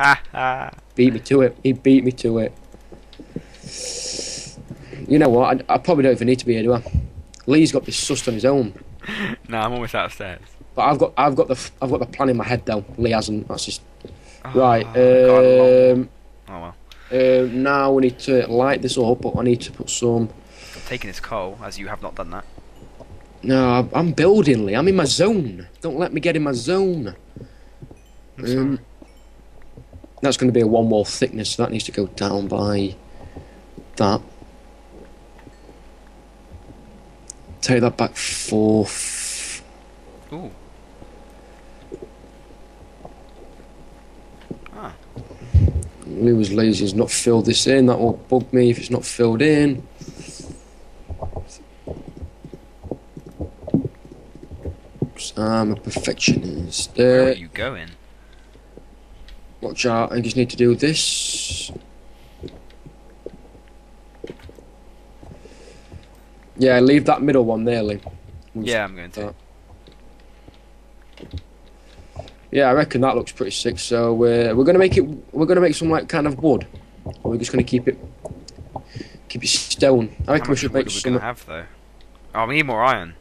Ha ha. Beat me to it. He beat me to it. You know what? I, I probably don't even need to be here, do I? Lee's got this sussed on his own. No, I'm almost out of stairs. But I've got, I've got the, f- I've got the plan in my head though. Lee hasn't. That's just right. Oh, God, Um, oh well. um, now we need to light this up, but I need to put some. I'm taking this coal, as you have not done that. No, I'm- I'm building, Lee. I'm in my zone. Don't let me get in my zone. I'm sorry. Um, that's going to be a one wall thickness, so that needs to go down by that. Take that back four. Ooh. Ah, Lee was lazy, he's not filled this in. That will bug me if it's not filled in. I'm a perfectionist. where are Uh, you going? Watch out, I just need to do this. Yeah, leave that middle one there, Lee. Yeah, I'm going to. Yeah, I reckon that looks pretty sick. So uh, we're gonna make it. We're gonna make some like kind of wood, or we're just gonna keep it, keep it stone. I reckon we should make are we some. gonna have though? Oh, we need more iron.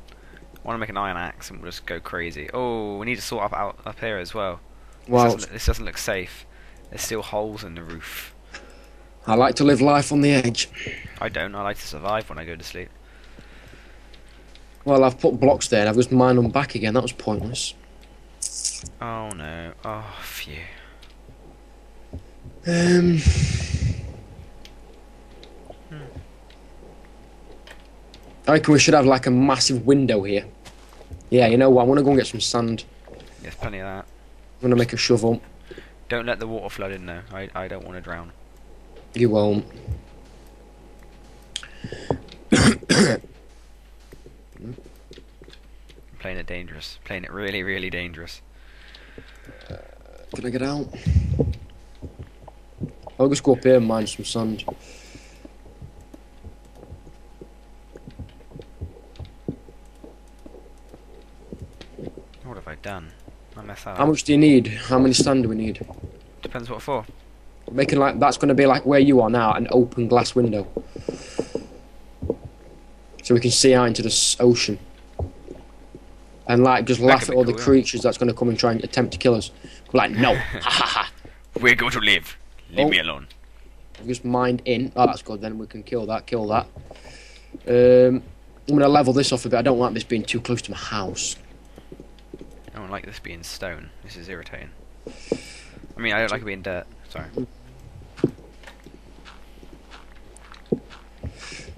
I want to make an iron axe and we'll just go crazy. Oh, we need to sort up out up here as well. This, Well, doesn't, this doesn't look safe. There's still holes in the roof. I like to live life on the edge. I don't. I like to survive when I go to sleep. Well, I've put blocks there, and I've just mined them back again. That was pointless. Oh no. Oh, phew. Um. I reckon we should have like a massive window here. Yeah, you know what? I'm gonna go and get some sand. There's plenty of that. I'm gonna make a shovel. Don't let the water flood in though. I, I don't want to drown. You won't. I'm playing it dangerous. Playing it really, really dangerous. Can I get out? I'll just go up here and mine some sand. What have I done? That How up. much do you need? How many sand do we need? Depends what for. Making like that's going to be like where you are now, an open glass window, so we can see out into the ocean, and like just That laugh at all the cool, yeah. creatures that's going to come and try and attempt to kill us. We're like, no, ha ha ha. We're going to live. Leave Oh. me alone. Just mined in. Oh, that's good. Then we can kill that. Kill that. Um, I'm going to level this off a bit. I don't like this being too close to my house. I don't like this being stone. This is irritating. I mean, I don't like it being dirt. Sorry.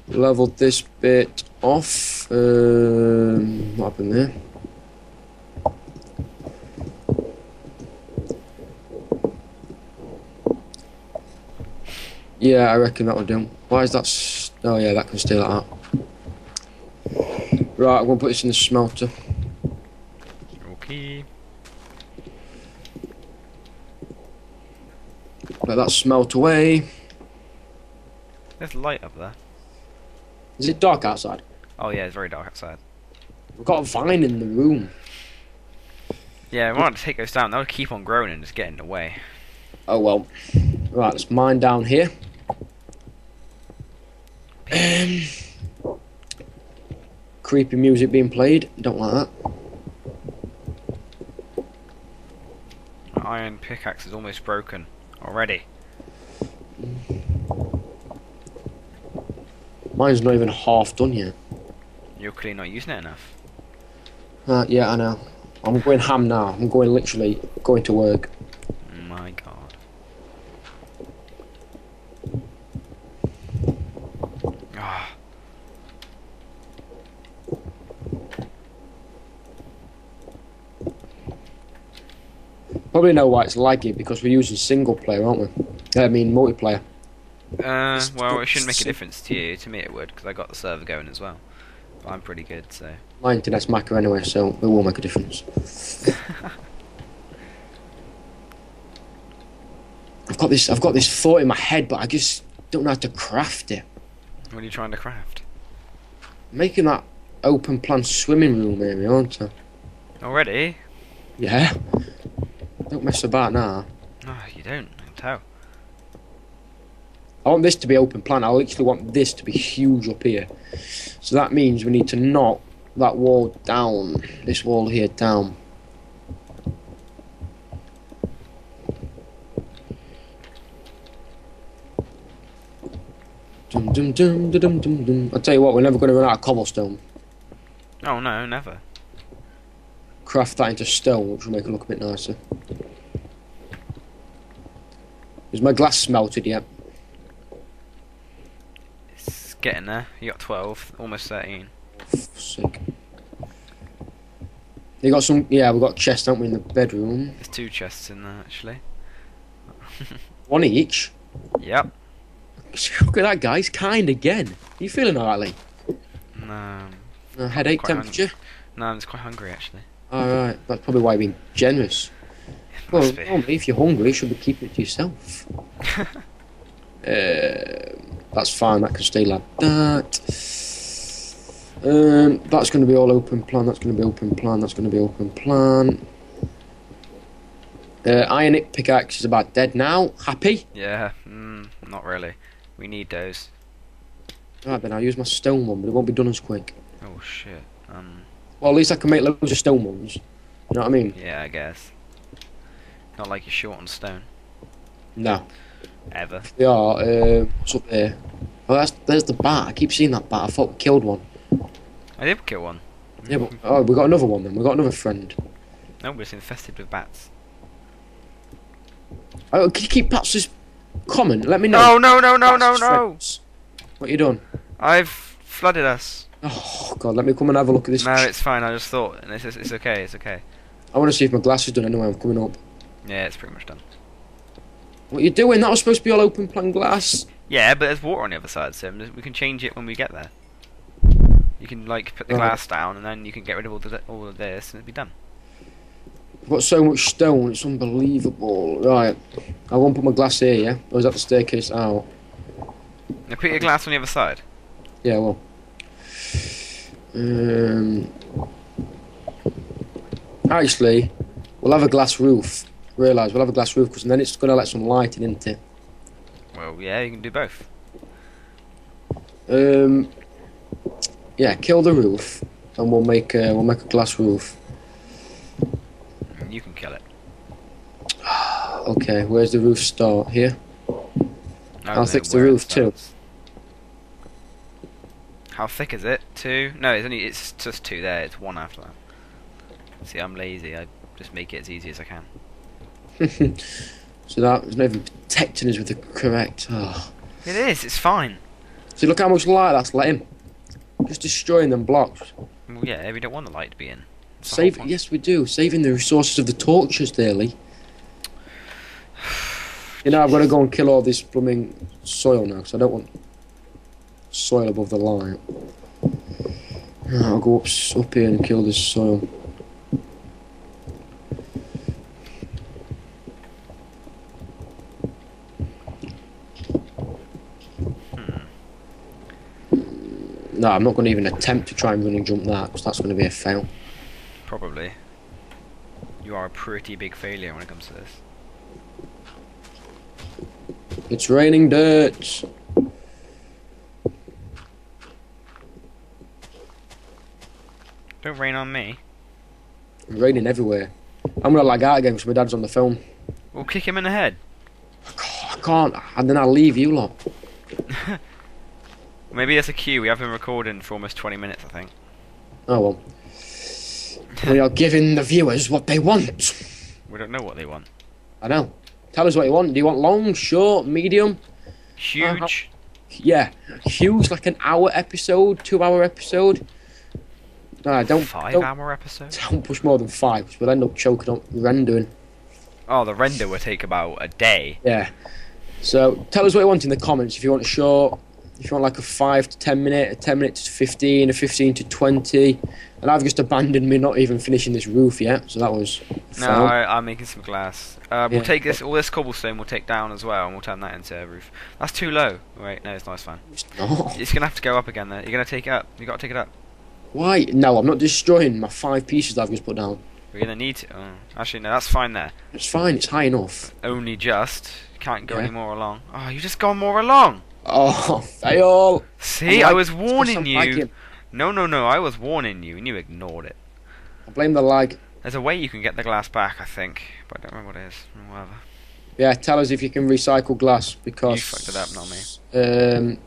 Leveled this bit off. Um, what happened there? Yeah, I reckon that'll do. Why is that? Oh yeah, that can stay like that. Right, I'm gonna put this in the smelter. Okay. Let that smelt away. There's light up there. Is it dark outside? Oh yeah, it's very dark outside. We've got a vine in the room. Yeah, we want to take those down. They'll keep on growing and just get in the way. Oh well. Right, let's mine down here. Um, creepy music being played. Don't like that. Iron pickaxe is almost broken already. Mine's not even half done yet. You're clearly not using it enough. Uh, yeah, I know. I'm going ham now. I'm going literally going to work. My god. Ah, Probably know why it's laggy because we're using single player, aren't we? I mean multiplayer. Uh, well, it shouldn't make a difference to you. To me, it would, because I got the server going as well. But I'm pretty good, so. My internet's macro anyway, so it will make a difference. I've got this. I've got this thought in my head, but I just don't know how to craft it. What are you trying to craft? Making that open plan swimming room, maybe, aren't I? Already? Yeah. Don't mess about now. Oh, you don't. I can tell. I want this to be open plan. I literally want this to be huge up here. So that means we need to knock that wall down. This wall here down. Dum dum dum dum dum dum dum. I tell you what, we're never going to run out of cobblestone. Oh no, never. Craft that into stone, which will make it look a bit nicer. Is my glass melted yet? It's getting there. You got 12, almost 13. Sick. You got some? Yeah, we've got a chest, haven't we, in the bedroom? There's two chests in there actually. One each. Yep. Look at that, guy. He's Kind again. Are you feeling alright, Lee? No, Uh, headache, temperature. no, I'm just quite hungry actually. All right, that's probably why you're being generous. Well, be. normally, if you're hungry, you should be keeping it to yourself. uh, that's fine. That can stay like that. Um, that's going to be all open plan. That's going to be open plan. That's going to be open plan. Uh, Ionic pickaxe is about dead now. Happy? Yeah, mm, not really. We need those. Right then, I'll use my stone one, but it won't be done as quick. Oh shit. Um, Well, at least I can make loads of stone ones. You know what I mean? yeah, I guess. Not like you're short on stone. No. Ever. They are. Uh, what's up there? Oh, that's there's the bat. I keep seeing that bat. I thought we killed one. I did kill one. Yeah, but oh, we got another one then. We got another friend. No, we're just infested with bats. Oh, can you keep bats as common? Let me know. No, no, no, no, no, no! What you done? I've flooded us. Oh god, let me come and have a look at this. No, it's fine. I just thought, and it's, it's, it's okay. It's okay. I want to see if my glass is done anyway. I'm coming up. Yeah, it's pretty much done. What you doing? That was supposed to be all open plan glass. Yeah, but there's water on the other side, so we can change it when we get there. You can like put the Right. glass down, and then you can get rid of all the all of this, and it'll be done. I've got so much stone. It's unbelievable. Right, I won't put my glass here. Yeah, or is that the staircase out? Now put your glass on the other side. Yeah, well. Um, actually, we'll have a glass roof. Realise we'll have a glass roof because then it's going to let some light in, isn't it? Well, yeah, you can do both. Um, yeah, kill the roof, and we'll make a, we'll make a glass roof. You can kill it. Okay, where's the roof start? Here. I How don't thick's the roof too? How thick is it? Two? No, it's only it's just two there. It's one after that. See, I'm lazy. I just make it as easy as I can. so that is not even protecting us with the correct. Oh. It is. It's fine. See, look how much light that's letting. Just destroying them blocks. Well, yeah, we don't want the light to be in. It's Save, yes, we do. Saving the resources of the torches, daily. You know, I've got to go and kill all this blooming soil now, because I don't want soil above the line. I'll go up, up here and kill this soil. No, I'm not going to even attempt to try and run and jump that, because that's going to be a fail. Probably. You are a pretty big failure when it comes to this. It's raining dirt. Don't rain on me. It's raining everywhere. I'm gonna lag out again because my dad's on the phone. We'll kick him in the head. I can't, and then I'll leave you lot. Maybe that's a cue. We have been recording for almost 20 minutes, I think. Oh well. we are giving the viewers what they want. We don't know what they want. I know. Tell us what you want. Do you want long, short, medium? Huge. Uh-huh. Yeah, huge, like an hour episode, two hour episode. Nah, don't Five don't, hour episode? don't push more than five, because we'll end up choking up rendering. Oh, the render will take about a day. Yeah. So tell us what you want in the comments. If you want a short, if you want like a five to ten minute, a ten minute to fifteen, a fifteen to twenty. And I've just abandoned me not even finishing this roof yet. So that was. No, fun. I, I'm making some glass. Uh, we'll Yeah. take this, all this cobblestone we'll take down as well, and we'll turn that into a roof. That's too low. Wait, no, it's not. It's fine. No. It's gonna have to go up again. There, you're gonna take it up. You gotta take it up. Why? No, I'm not destroying my five pieces that I've just put down. We're gonna need to. Oh, actually, no, that's fine there. It's fine. It's high enough. Only just. Can't go Yeah. any more along. Oh, you just gone more along. Oh, fail! See, I was warning you. lagging. No, no, no. I was warning you, and you ignored it. I blame the lag. There's a way you can get the glass back, I think, but I don't remember what it is. Whatever. Yeah, tell us if you can recycle glass because You fucked it up, not me. Um,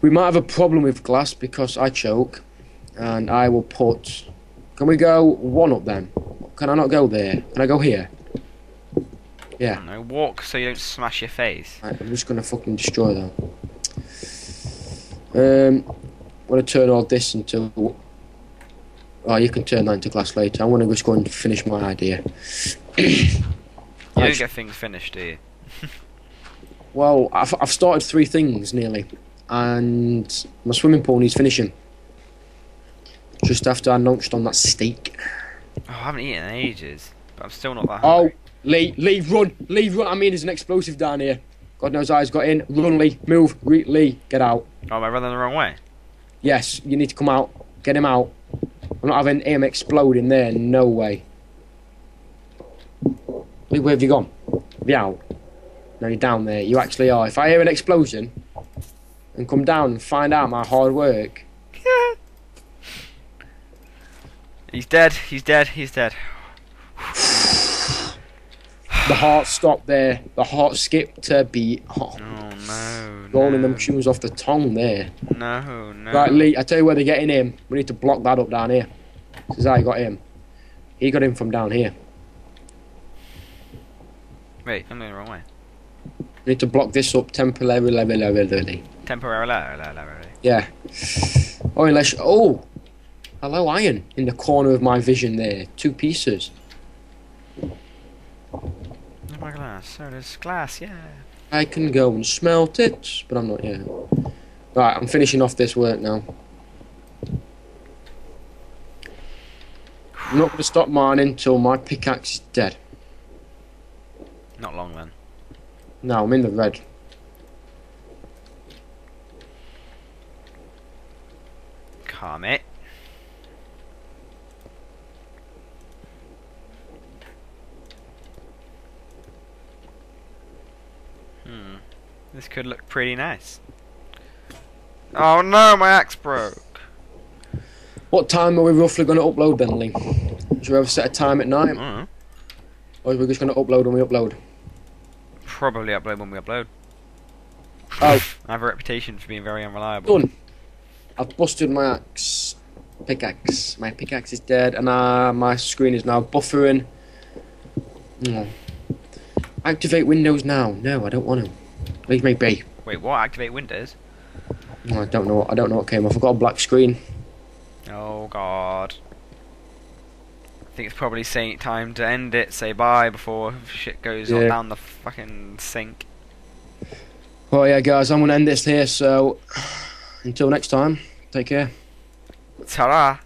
we might have a problem with glass because I choke, and I will put. Can we go one up then? Can I not go there? Can I go here? I Yeah, don't know. Walk so you don't smash your face. right, I'm just gonna fucking destroy them. Um, I'm gonna turn all this into. Oh, you can turn that into glass later. I'm gonna just go and finish my idea. You don't get things finished, do you? Well, I've, I've started three things nearly, and my swimming pool needs finishing. Just after I nunched on that steak. Oh, I haven't eaten in ages, but I'm still not that hungry. Oh, hungry. Lee, Lee, run, Lee, run! I mean, there's an explosive down here. God knows I's got in. Run, Lee, move, Re- Lee, get out. Oh, am I running the wrong way? Yes, you need to come out. Get him out. I'm not having him explode in there. No way. Lee, where have you gone? Have you out? No, you're down there. You actually are. If I hear an explosion and come down and find out my hard work, He's dead. He's dead. He's dead. The heart stopped there. The heart skipped a beat. Oh, Oh no. rolling no, them tunes off the tongue there. No, no. Right, Lee, I tell you where they're getting him. We need to block that up down here. This is how he got him. He got him from down here. Wait, I'm going the wrong way. We need to block this up temporarily. Temporarily. Yeah. Oh, unless. Oh! Hello, iron in the corner of my vision there. Two pieces. Oh my glass. So there's glass, yeah. I can go and smelt it, but I'm not yet. Right, I'm finishing off this work now. I'm not going to stop mining until my pickaxe is dead. Not long then. No, I'm in the red. Calm it. Hmm. This could look pretty nice. Oh no, my axe broke. What time are we roughly going to upload then, Lee? Should we ever set a time at night? Mm. Or are we just going to upload when we upload? Probably upload when we upload. Oh. I have a reputation for being very unreliable. Done. I've busted my axe. Pickaxe. My pickaxe is dead, and uh, my screen is now buffering. No. Activate Windows now. No, I don't want to. Leave me be. Wait, what? Activate Windows? No, I don't know. I don't know what came off. I've got a black screen. Oh god. I think it's probably time to end it, say bye before shit goes on Yeah. down the fucking sink. Well, yeah, guys, I'm gonna end this here. So, until next time, take care. Ta-ra!